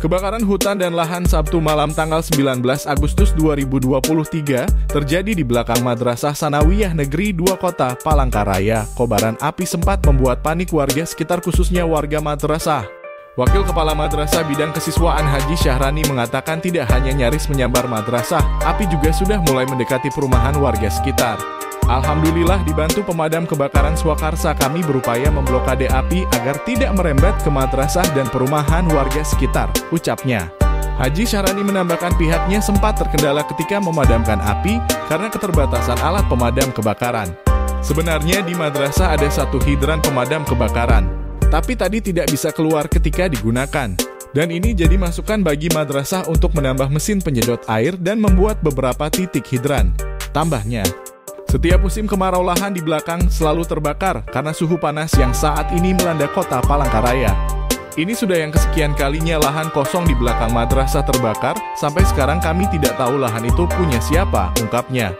Kebakaran hutan dan lahan Sabtu malam tanggal 19 Agustus 2023 terjadi di belakang Madrasah Sanawiyah Negeri 2 Kota Palangkaraya. Kobaran api sempat membuat panik warga sekitar khususnya warga madrasah. Wakil Kepala Madrasah Bidang Kesiswaan Haji Syahrani mengatakan tidak hanya nyaris menyambar madrasah, api juga sudah mulai mendekati perumahan warga sekitar. Alhamdulillah dibantu pemadam kebakaran Swakarsa kami berupaya memblokade api agar tidak merembet ke madrasah dan perumahan warga sekitar, ucapnya. Haji Syahrani menambahkan pihaknya sempat terkendala ketika memadamkan api karena keterbatasan alat pemadam kebakaran. Sebenarnya di madrasah ada satu hidran pemadam kebakaran, tapi tadi tidak bisa keluar ketika digunakan. Dan ini jadi masukan bagi madrasah untuk menambah mesin penyedot air dan membuat beberapa titik hidran. Tambahnya, setiap musim kemarau lahan di belakang selalu terbakar karena suhu panas yang saat ini melanda kota Palangkaraya. Ini sudah yang kesekian kalinya lahan kosong di belakang madrasah terbakar, sampai sekarang kami tidak tahu lahan itu punya siapa, ungkapnya.